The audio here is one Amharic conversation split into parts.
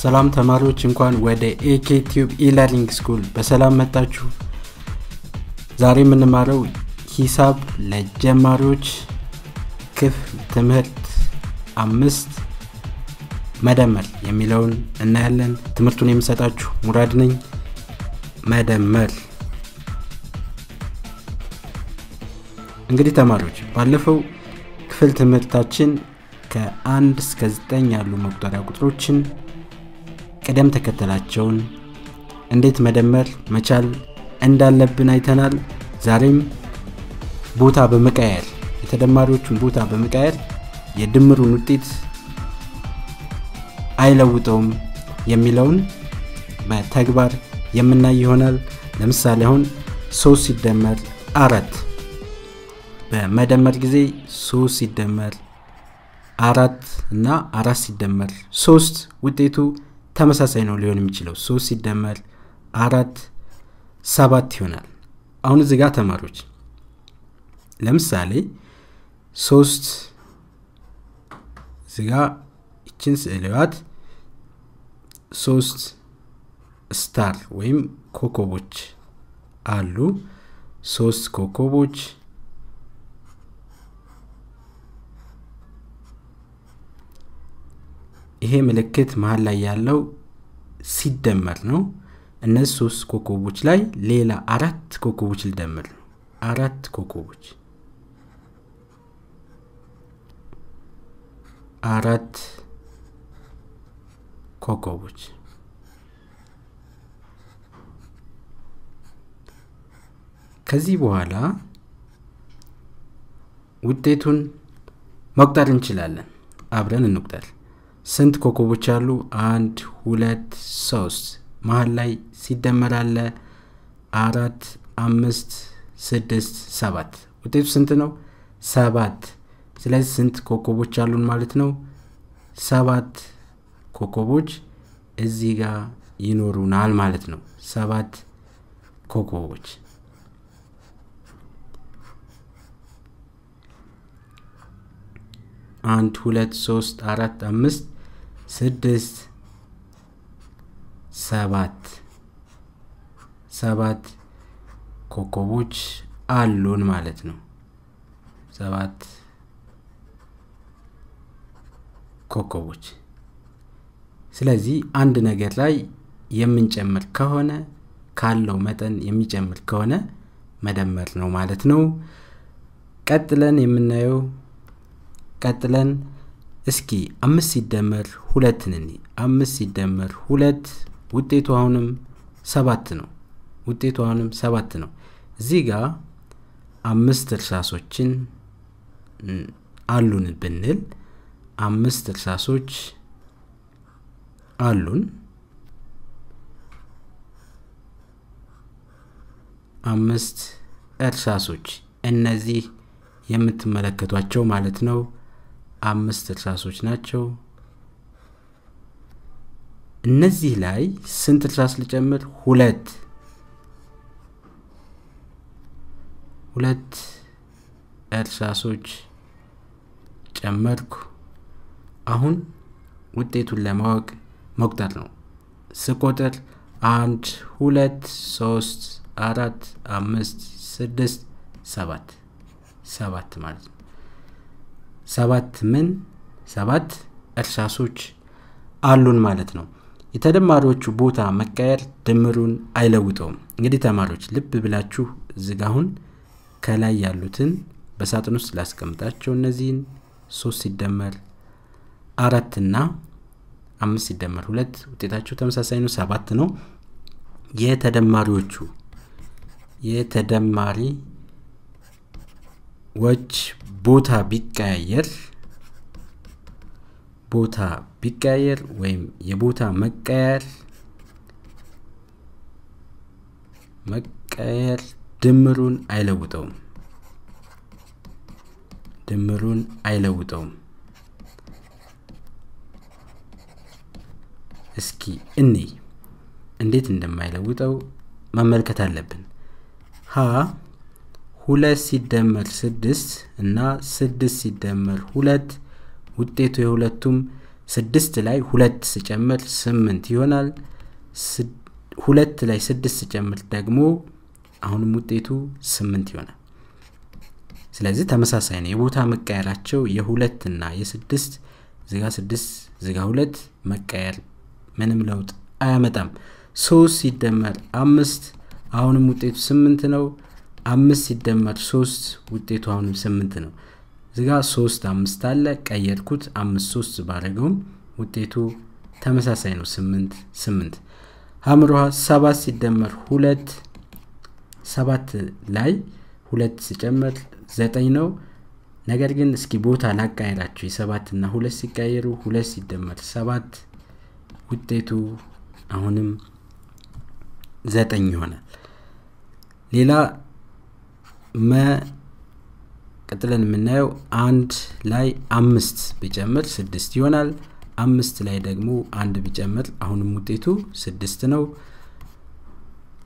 ሰላም ተማሪዎች እንኳን ወደ AK Tube E-Learning School በሰላም መጣችሁ። ዛሬ የምንማረው ሂሳብ ለጀማሪዎች ክፍል ትምህርት አምስት መደመር የሚለውን እናያለን። ትምህርቱን የምሰጣችሁ ሙራድ ነኝ። መደመር። እንግዲህ ተማሪዎች ባለፈው ክፍል ትምህርታችን ከአንድ እስከ ዘጠኝ ያሉ መቁጠሪያ ቁጥሮችን ቅደም ተከተላቸውን እንዴት መደመር መቻል እንዳለብን አይተናል። ዛሬም ቦታ በመቀየር የተደማሪዎቹን ቦታ በመቀየር የድምሩን ውጤት አይለውጠውም የሚለውን በተግባር የምናይ ይሆናል። ለምሳሌ አሁን ሶስት ሲደመር አራት በመደመር ጊዜ ሶስት ሲደመር አራት እና አራት ሲደመር ሶስት ውጤቱ ተመሳሳይ ነው ሊሆን የሚችለው። ሶስት ሲደመር አራት ሰባት ይሆናል። አሁን እዚህ ጋር ተማሪዎች ለምሳሌ ሶስት እዚህ ጋር ይችን ስዕልዋት ሶስት ስታር ወይም ኮከቦች አሉ። ሶስት ኮከቦች ይሄ ምልክት መሀል ላይ ያለው ሲደመር ነው። እነዚህ ሶስት ኮከቦች ላይ ሌላ አራት ኮከቦች ልደምር ነው። አራት ኮከቦች። አራት ኮከቦች። ከዚህ በኋላ ውጤቱን መቁጠር እንችላለን። አብረን እንቁጠር ስንት ኮከቦች አሉ? አንድ ሁለት ሶስት። መሀል ላይ ሲደመር አለ አራት አምስት ስድስት ሰባት። ውጤቱ ስንት ነው? ሰባት። ስለዚህ ስንት ኮከቦች አሉን ማለት ነው? ሰባት ኮከቦች እዚህ ጋር ይኖሩናል ማለት ነው። ሰባት ኮከቦች። አንድ ሁለት ሶስት አራት አምስት ስድስት ሰባት። ሰባት ኮከቦች አሉን ማለት ነው። ሰባት ኮከቦች። ስለዚህ አንድ ነገር ላይ የምንጨምር ከሆነ ካለው መጠን የሚጨምር ከሆነ መደመር ነው ማለት ነው። ቀጥለን የምናየው ቀጥለን እስኪ አምስት ሲደመር ሁለትን እኒ አምስት ሲደመር ሁለት ውጤቱ አሁንም ሰባት ነው። ውጤቱ አሁንም ሰባት ነው። እዚህ ጋር አምስት እርሳሶችን አሉን ብንል አምስት እርሳሶች አሉን። አምስት እርሳሶች እነዚህ የምትመለከቷቸው ማለት ነው አምስት እርሳሶች ናቸው። እነዚህ ላይ ስንት እርሳስ ልጨምር? ሁለት። ሁለት እርሳሶች ጨመርኩ። አሁን ውጤቱን ለማወቅ መቁጠር ነው። ስቆጥር አንድ ሁለት ሶስት አራት አምስት ስድስት ሰባት። ሰባት ማለት ነው ሰባት ምን? ሰባት እርሳሶች አሉን ማለት ነው። የተደማሪዎቹ ቦታ መቀየር ድምሩን አይለውጠውም። እንግዲህ ተማሪዎች ልብ ብላችሁ ዝጋሁን ከላይ ያሉትን በሳጥን ውስጥ ላስቀምጣቸው እነዚህን ሶስት ሲደመር አራትና አምስት ሲደመር ሁለት ውጤታቸው ተመሳሳይ ነው። ሰባት ነው። የተደማሪዎቹ የተደማሪዎች ቦታ ቢቀያየር ቦታ ቢቀያየር ወይም የቦታ መቀየር መቀየር ድምሩን አይለውጠውም። ድምሩን አይለውጠውም። እስኪ እኔ እንዴት እንደማይለውጠው መመልከት አለብን። ሀ ሁለት ሲደመር ስድስት እና ስድስት ሲደመር ሁለት። ውጤቱ የሁለቱም ስድስት ላይ ሁለት ስጨምር ስምንት ይሆናል። ሁለት ላይ ስድስት ስጨምር ደግሞ አሁንም ውጤቱ ስምንት ይሆናል። ስለዚህ ተመሳሳይ ነው። የቦታ መቀየራቸው የሁለት እና የስድስት ዝጋ ስድስት ዝጋ ሁለት መቀየር ምንም ለውጥ አያመጣም። ሶስት ሲደመር አምስት አሁንም ውጤቱ ስምንት ነው አምስት ሲደመር ሶስት ውጤቱ አሁንም ስምንት ነው። እዚጋ ሶስት አምስት አለ። ቀየርኩት። አምስት ሶስት ባደረገውም ውጤቱ ተመሳሳይ ነው። ስምንት ስምንት ሀምሮሃ ሰባት ሲደመር ሁለት ሰባት ላይ ሁለት ሲጨመር ዘጠኝ ነው። ነገር ግን እስኪ ቦታ ላቃየራቸው የሰባት እና ሁለት ሲቀየሩ ሁለት ሲደመር ሰባት ውጤቱ አሁንም ዘጠኝ ይሆናል። ሌላ መ ቀጥለን የምናየው አንድ ላይ አምስት ቢጨምር ስድስት ይሆናል። አምስት ላይ ደግሞ አንድ ቢጨምር አሁንም ውጤቱ ስድስት ነው።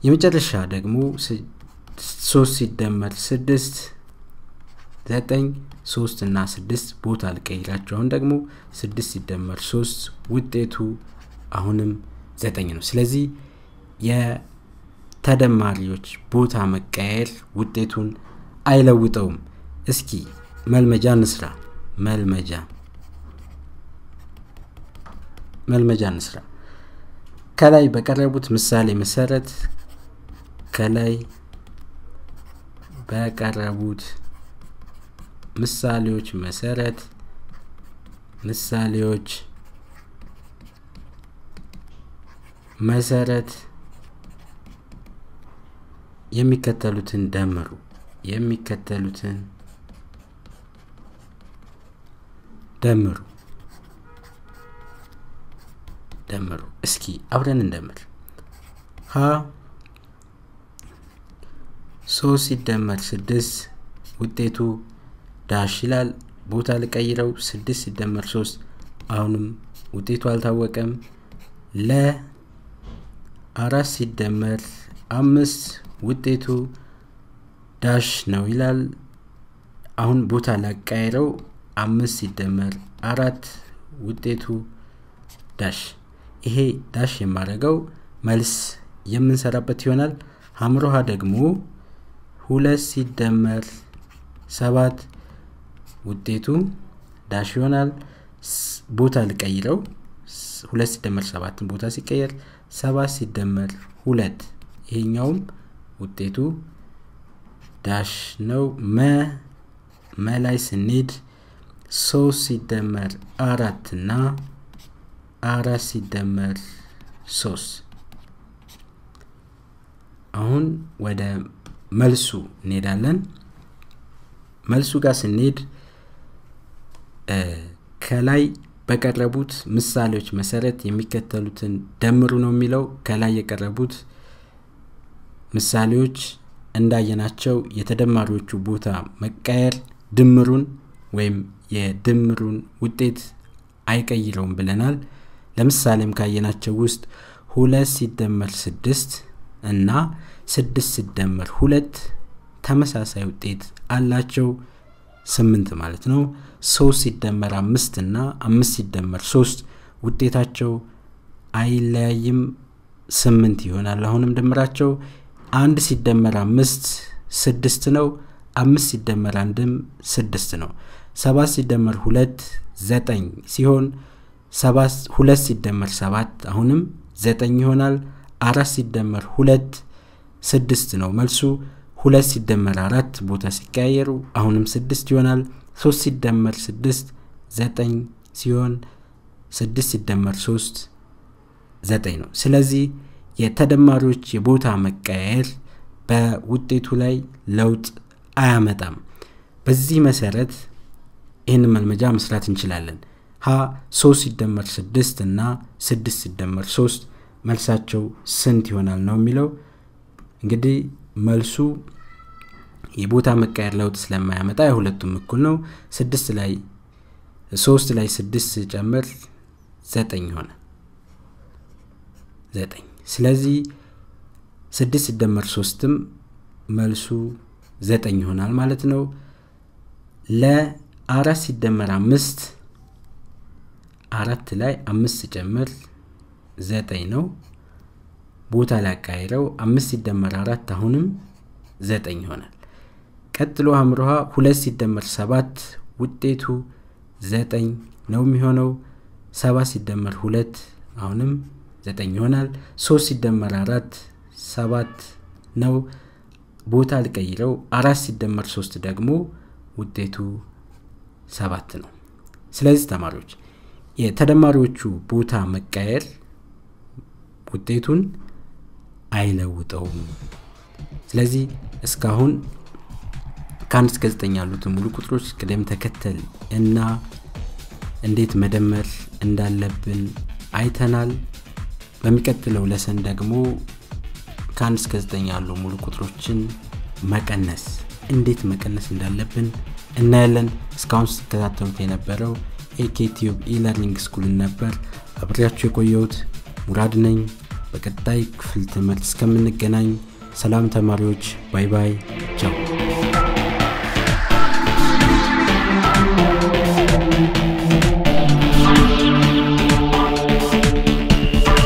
የመጨረሻ ደግሞ ሶስት ሲደመር ስድስት ዘጠኝ ሶስት እና ስድስት ቦታ ልቀይራቸው። አሁን ደግሞ ስድስት ሲደመር ሶስት ውጤቱ አሁንም ዘጠኝ ነው። ስለዚህ የተደማሪዎች ቦታ መቀየር ውጤቱን አይለውጠውም። እስኪ መልመጃ እንስራ። መልመጃ መልመጃ እንስራ። ከላይ በቀረቡት ምሳሌ መሰረት ከላይ በቀረቡት ምሳሌዎች መሰረት ምሳሌዎች መሰረት የሚከተሉትን ደምሩ። የሚከተሉትን ደምሩ። ደምሩ። እስኪ አብረን እንደምር። ሀ ሶስት ሲደመር ስድስት ውጤቱ ዳሽ ይላል። ቦታ ልቀይረው። ስድስት ሲደመር ሶስት አሁንም ውጤቱ አልታወቀም። ለ አራት ሲደመር አምስት ውጤቱ ዳሽ ነው ይላል። አሁን ቦታ ላቃይረው አምስት ሲደመር አራት ውጤቱ ዳሽ። ይሄ ዳሽ የማደርገው መልስ የምንሰራበት ይሆናል። ሀምሮሃ ደግሞ ሁለት ሲደመር ሰባት ውጤቱ ዳሽ ይሆናል። ቦታ ልቀይረው ሁለት ሲደመር ሰባትን ቦታ ሲቀየር ሰባት ሲደመር ሁለት ይሄኛውም ውጤቱ ዳሽ ነው። መ መላይ ስንሄድ ሶስት ሲደመር አራት እና አራት ሲደመር ሶስት። አሁን ወደ መልሱ እንሄዳለን። መልሱ ጋር ስንሄድ ከላይ በቀረቡት ምሳሌዎች መሰረት የሚከተሉትን ደምሩ ነው የሚለው። ከላይ የቀረቡት ምሳሌዎች እንዳየናቸው የተደማሪዎቹ ቦታ መቀየር ድምሩን ወይም የድምሩን ውጤት አይቀይረውም ብለናል። ለምሳሌም ካየናቸው ውስጥ ሁለት ሲደመር ስድስት እና ስድስት ሲደመር ሁለት ተመሳሳይ ውጤት አላቸው። ስምንት ማለት ነው። ሶስት ሲደመር አምስት እና አምስት ሲደመር ሶስት ውጤታቸው አይለያይም። ስምንት ይሆናል። አሁንም ድምራቸው አንድ ሲደመር አምስት ስድስት ነው። አምስት ሲደመር አንድም ስድስት ነው። ሰባት ሲደመር ሁለት ዘጠኝ ሲሆን ሁለት ሲደመር ሰባት አሁንም ዘጠኝ ይሆናል። አራት ሲደመር ሁለት ስድስት ነው መልሱ። ሁለት ሲደመር አራት ቦታ ሲቀያየሩ አሁንም ስድስት ይሆናል። ሶስት ሲደመር ስድስት ዘጠኝ ሲሆን ስድስት ሲደመር ሶስት ዘጠኝ ነው። ስለዚህ የተደማሪዎች የቦታ መቀያየር በውጤቱ ላይ ለውጥ አያመጣም። በዚህ መሰረት ይህንን መልመጃ መስራት እንችላለን። ሀ ሶስት ሲደመር ስድስት እና ስድስት ሲደመር ሶስት መልሳቸው ስንት ይሆናል ነው የሚለው? እንግዲህ መልሱ የቦታ መቀየር ለውጥ ስለማያመጣ የሁለቱም እኩል ነው። ስድስት ላይ ሶስት ላይ ስድስት ጨምር ዘጠኝ ሆነ ዘጠኝ ስለዚህ ስድስት ሲደመር ሶስትም መልሱ ዘጠኝ ይሆናል ማለት ነው። ለአራት ሲደመር አምስት አራት ላይ አምስት ሲጨምር ዘጠኝ ነው። ቦታ ላቃይረው አምስት ሲደመር አራት አሁንም ዘጠኝ ይሆናል። ቀጥሎ ሀምሮሃ ሁለት ሲደመር ሰባት ውጤቱ ዘጠኝ ነው የሚሆነው። ሰባት ሲደመር ሁለት አሁንም ዘጠኝ ይሆናል። ሶስት ሲደመር አራት ሰባት ነው። ቦታ ልቀይረው አራት ሲደመር ሶስት ደግሞ ውጤቱ ሰባት ነው። ስለዚህ ተማሪዎች የተደማሪዎቹ ቦታ መቀየር ውጤቱን አይለውጠውም። ስለዚህ እስካሁን ከአንድ እስከ ዘጠኝ ያሉትን ሙሉ ቁጥሮች ቅደም ተከተል እና እንዴት መደመር እንዳለብን አይተናል በሚቀጥለው ለሰን ደግሞ ከአንድ እስከ ዘጠኝ ያሉ ሙሉ ቁጥሮችን መቀነስ። እንዴት መቀነስ እንዳለብን እናያለን። እስካሁን ስትከታተሉት የነበረው AK Tube E-Learning School ን ነበር። አብሬያችሁ የቆየሁት ሙራድ ነኝ። በቀጣይ ክፍል ትምህርት እስከምንገናኝ ሰላም ተማሪዎች። bye bye። ቻው